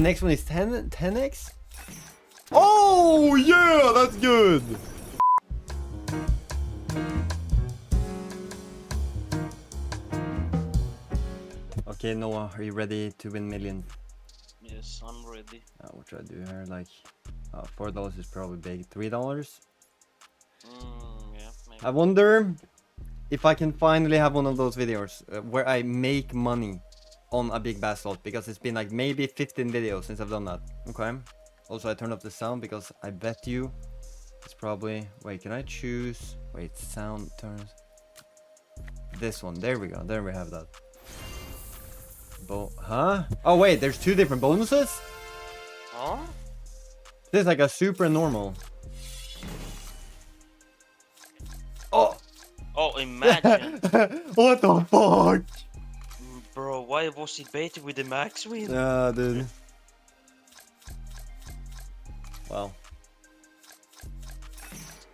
The next one is 10, 10x? Oh, yeah, that's good. Okay, Noah, are you ready to win million? Yes, I'm ready. Uh, what should I do here? Like, uh, four dollars is probably big. Three dollars. Mm, yeah, maybe. I wonder if I can finally have one of those videos uh, where I make money on a big bass slot because it's been like maybe 15 videos since I've done that. Okay. Also, I turned up the sound because I bet you it's probably. Wait, can I choose? Wait, sound turns. This one. There we go. There we have that. Bo huh? Oh wait, there's two different bonuses. Huh? This is like a super normal. Oh! Oh, imagine. what the fuck? Why was he baited with the max win? Uh, yeah, dude. Well,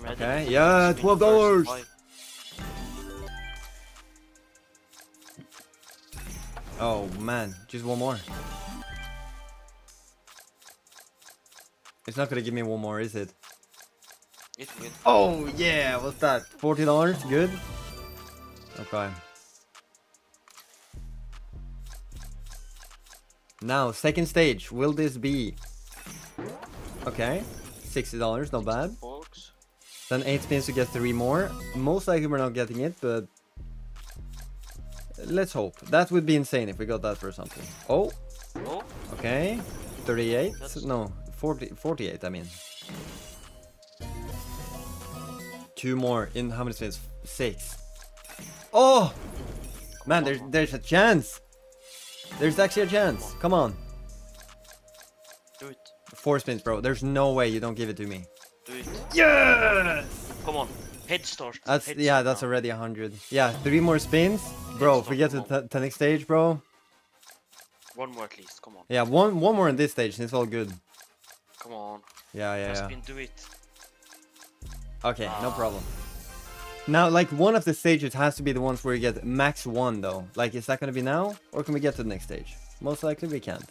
Imagine Okay, yeah, $12. oh man, just one more. It's not gonna give me one more, is it? It will. Oh yeah, what's that? Forty dollars, good. Okay. Now, second stage. Will this be? Okay, sixty dollars, not bad. Then eight spins to get three more. Most likely we're not getting it, but let's hope. That would be insane if we got that for something. Oh, okay. 38? That's- No, 40, 48, I mean. Two more in how many spins? Six. Oh! Man, there's, there's a chance. There's actually a chance. Come on. do it. Four spins, bro. There's no way you don't give it to me. Do it. Yes! Come on. Head start. That's head yeah, start that's now. already a hundred. Yeah, three more spins, bro. It's If we get to not the t- next stage, bro. One more at least. Come on. Yeah, one one more in this stage, and it's all good. Come on. Yeah, yeah, Just yeah. spin, do it. Okay, no Ah. problem. Now, like one of the stages has to be the ones where you get max one, though. Like, is that gonna be now, or can we get to the next stage? Most likely we can't.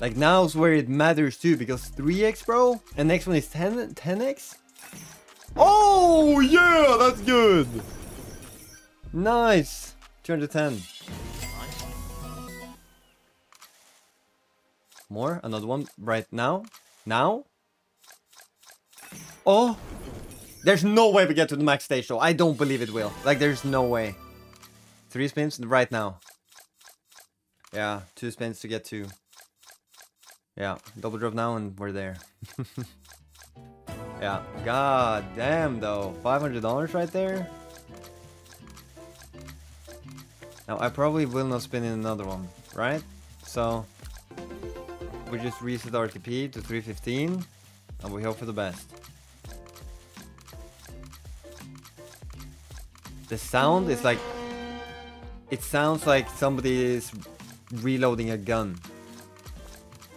Like now's where it matters too, because 3x, bro, and next one is 10 10x. Oh yeah, that's good. Nice, 210. Nice. More? Another one right now? Now? Oh! There's no way we get to the max stage though. I don't believe it will. Like, there's no way. Three spins right now. Yeah, two spins to get to. Yeah, double drop now and we're there. yeah, god damn though. $500 right there? Now, I probably will not spin in another one, right? So, we just reset RTP to 315 and we hope for the best. The sound is like it sounds like somebody is reloading a gun.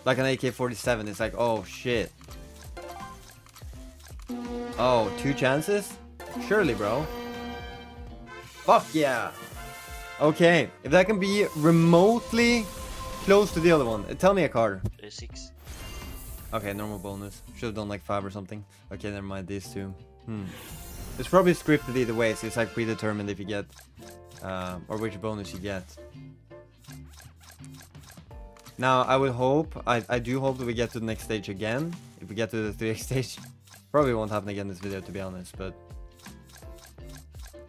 Like an AK-47, it's like, oh shit. Oh, two chances? Surely, bro. Fuck yeah. Okay, if that can be remotely close to the other one, tell me a card. Six. Okay, normal bonus. Should have done like five or something. Okay, never mind these two. Hmm. It's probably scripted either way, so it's like predetermined if you get, uh, or which bonus you get. Now, I would hope, I, I do hope that we get to the next stage again. If we get to the 3x stage, probably won't happen again in this video to be honest, but...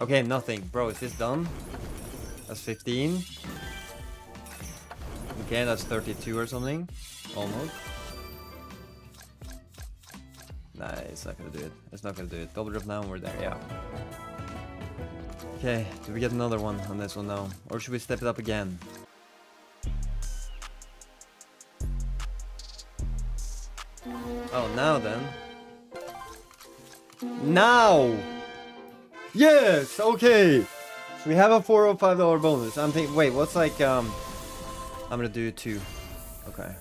Okay, nothing. Bro, is this done? That's 15. Okay, that's 32 or something. Almost. Nah, it's not gonna do it. It's not gonna do it. Double drop now and we're there, yeah. Okay, do we get another one on this one now? Or should we step it up again? Oh, now then. Now! Yes! Okay! So we have a four or five dollar bonus. I'm thinking, wait, what's like, um... I'm gonna do two. Okay.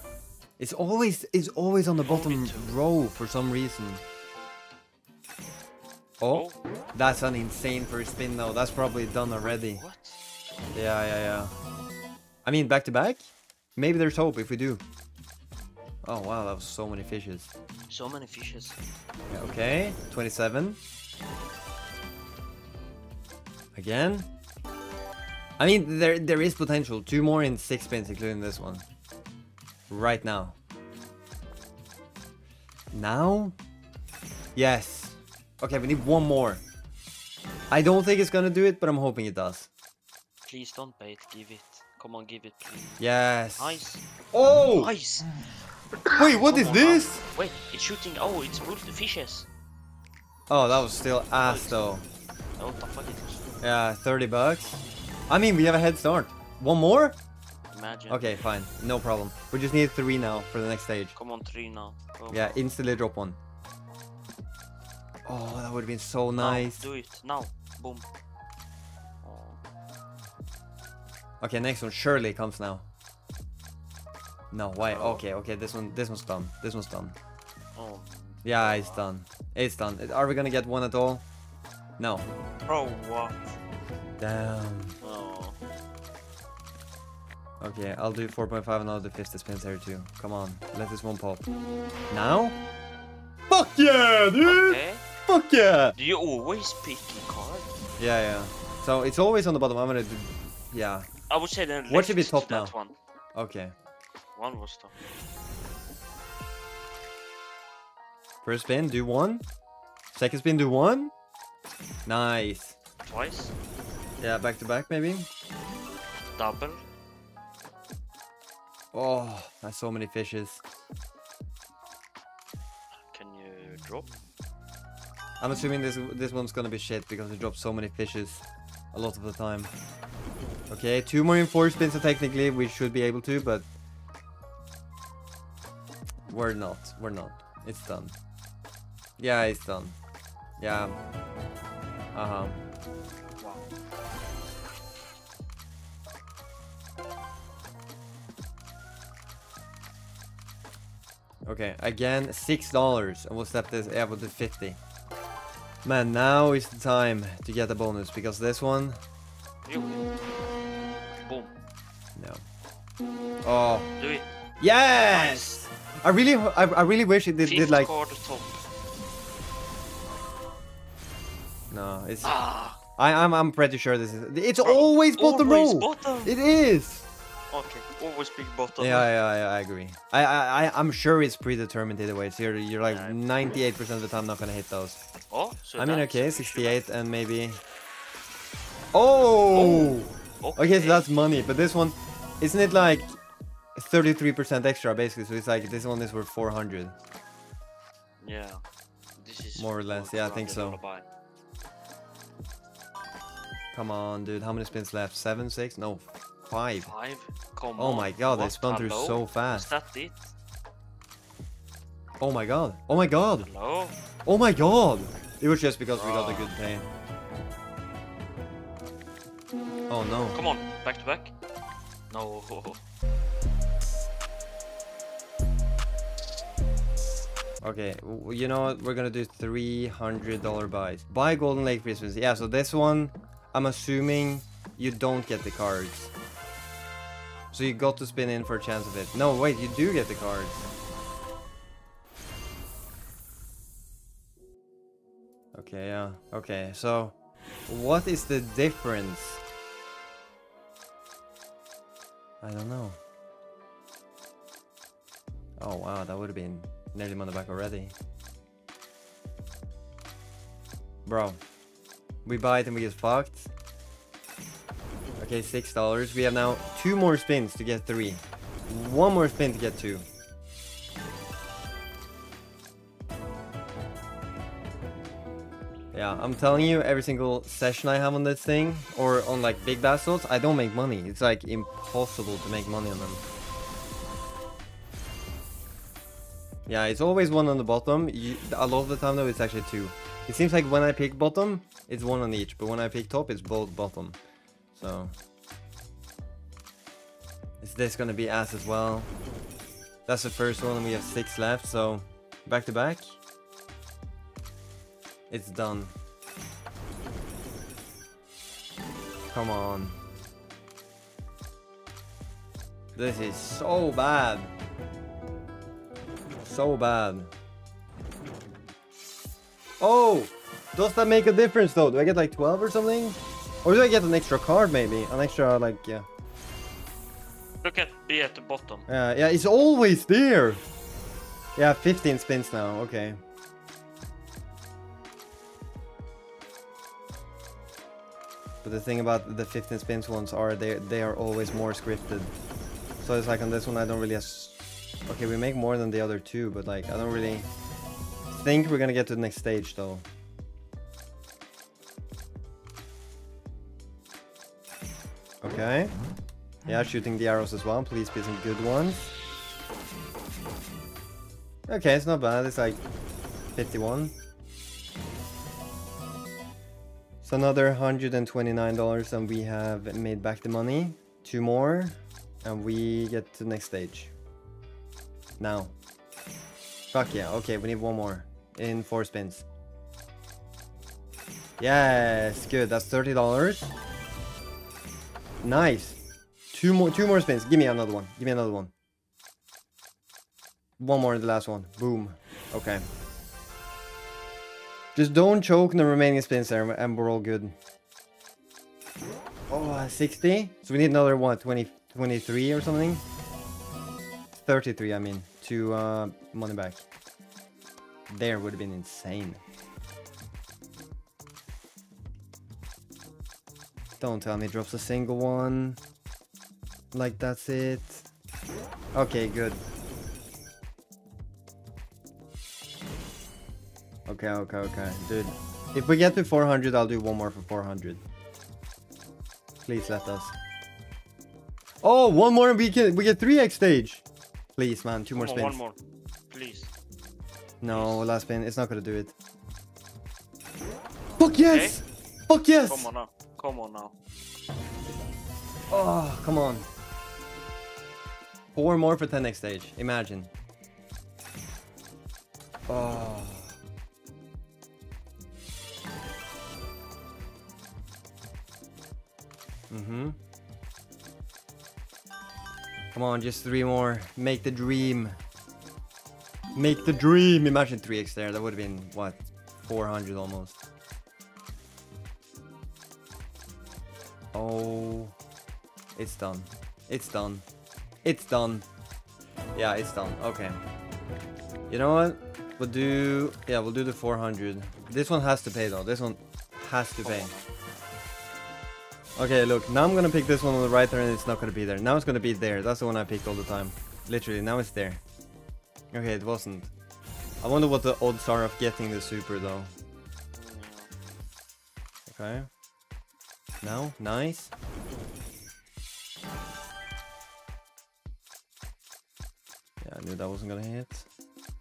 It's always, it's always on the bottom row for some reason. Oh, oh, that's an insane first spin though. That's probably done already. What? Yeah, yeah, yeah. I mean, back to back? Maybe there's hope if we do. Oh wow, that was so many fishes. So many fishes. Okay, 27. Again. I mean, there there is potential. Two more in six spins, including this one. Right now. Now? Yes. Okay, we need one more. I don't think it's gonna do it, but I'm hoping it does. Please don't bait. Give it. Come on, give it. Please. Yes. Nice. Oh! Nice. Wait, what Come is on, this? Wait, it's shooting. Oh, it's multi fishes. Oh, that was still ass though. Oh, the fuck it is? Yeah, 30 bucks. I mean, we have a head start. One more? Imagine. Okay, fine. No problem. We just need three now for the next stage. Come on, three now. Go. Yeah, instantly drop one. Oh, that would have been so Now, nice. do it now. Boom. Oh, Okay, next one surely comes now. No, why? Okay, okay, this one, this one's done. This one's done. oh. Yeah, it's done. It's done. Are we gonna get one at all? No. Bro, what? Damn. Okay, I'll do 4.5 and I'll do 50 spins here too. Come on, let this one pop. Now? Fuck yeah, dude! Okay. Fuck yeah! Do you always pick a card? Yeah, yeah. So it's always on the bottom. I'm gonna do. Yeah. I would say then What should be top to now? One. Okay. One was top. First spin, do one. Second spin, do one. Nice. Twice. Yeah, back to back maybe. Double. Oh, that's so many fishes. Can you drop? I'm assuming this this one's gonna be shit because it drops so many fishes a lot of the time. Okay, two more in four spins, so technically we should be able to, but we're not. We're not. It's done. Yeah, it's done. Yeah. Uh Okay, again, six dollars, and we'll step this able to fifty. Man, now is the time to get the bonus because this one, You. Boom. no. Oh, Do it. yes! I really, I, I really wish it did, did like. No, it's. Ah. I, I'm, I'm pretty sure this is. It's Bro, always bottom always row. bottom. It is. Okay. Always big bottom. Yeah, yeah, yeah, I agree. I, I, I'm sure it's predetermined either way. So you're, you're like 98% of the time not gonna hit those. Oh. So I mean, okay, 68 and maybe. Oh! Okay. Okay, so that's money, but this one, isn't it like 33% extra basically? So it's like this one is worth 400. Yeah. This is More or less, yeah, I think so. Come on, dude. How many spins left? Seven, six? No, five. Five. Come Oh on. my god, they What? spun through so Is fast. that it? Oh my god. Oh my god. Hello? Oh my god. It was just because we got a ah. good pay. Oh no. Come on. Back to back. No. Okay, you know what? We're gonna do $300 buys. Buy Golden Lake Christmas. Yeah, so this one, I'm assuming you don't get the cards. So you got to spin in for a chance of it. No, wait, you do get the cards. Okay, yeah. Okay, so what is the difference? I don't know. Oh wow, that would have been nearly the back already. Bro, we buy it and we get fucked. Okay, six dollars. We have now two more spins to get three. One more spin to get two. Yeah, I'm telling you, every single session I have on this thing, or on like big slots, I don't make money. It's like impossible to make money on them. Yeah, it's always one on the bottom. You, a lot of the time though, it's actually two. It seems like when I pick bottom, it's one on each, but when I pick top, it's both bottom. So, is this gonna be ass as well? That's the first one, and we have six left. So, back to back. It's done. Come on. This is so bad. So bad. Oh! Does that make a difference though? Do I get like 12 or something? Or do I get an extra card maybe? An extra like, yeah. Look at B at the bottom. Uh, yeah, it's always there! Yeah, 15 spins now, okay. But the thing about the 15 spins ones are they they are always more scripted. So it's like on this one I don't really Okay, we make more than the other two, but like I don't really think we're gonna get to the next stage though. Okay. Yeah, shooting the arrows as well. Please be some good ones. Okay, it's not bad. It's like 51. So another $129 and we have made back the money. Two more and we get to the next stage. Now. Fuck yeah. Okay, we need one more in four spins. Yes, good. That's $30. Nice. Two more two more spins. Give me another one. Give me another one. One more in the last one. Boom. Okay. Just don't choke the remaining spins there and we're all good. Oh, uh, 60? So we need another what, 20, 23 or something? 33, I mean, to uh, money back. There would have been insane. Don't tell me drops a single one. Like that's it. Okay, good. Okay, okay, okay. Dude, if we get to 400, I'll do one more for 400. Please let us. Oh, one more and we get we get 3x stage. Please, man, two more oh, spins. one more. Please. No, last spin. It's not gonna do it. Fuck yes! Fuck yes! Come on now. Come on now. Oh, come on. Four more for 10 next stage. Imagine. Oh. Mm-hmm. Come on, just three more. Make the dream. Make the dream. Imagine 3x there. That would have been, what, 400 almost. It's done. It's done. It's done. Yeah, it's done. Okay. You know what? We'll do... Yeah, we'll do the 400. This one has to pay though. This one has to pay. Okay, look. Now I'm gonna pick this one on the right there and it's not gonna be there. Now it's gonna be there. That's the one I picked all the time. Literally, now it's there. Okay, it wasn't. I wonder what the odds are of getting the super though. Okay. Now, nice. Yeah, I knew that wasn't gonna hit.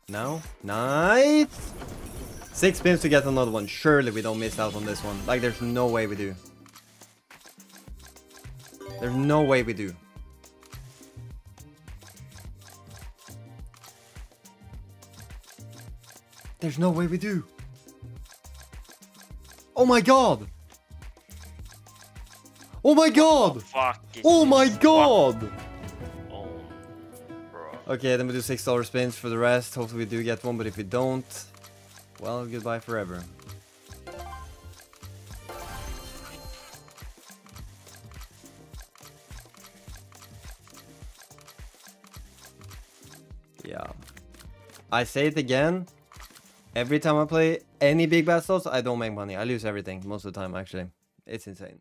Now, nice! Six spins to get another one. Surely we don't miss out on this one. Like, there's no way we do. There's no way we do. There's no way we do. Oh my god! Oh my god! Fuck. Oh my god! Okay, then we do six dollar spins for the rest. Hopefully we do get one, but if we don't, well, goodbye forever. Yeah. I say it again. Every time I play any big battles, I don't make money. I lose everything most of the time, actually. It's insane.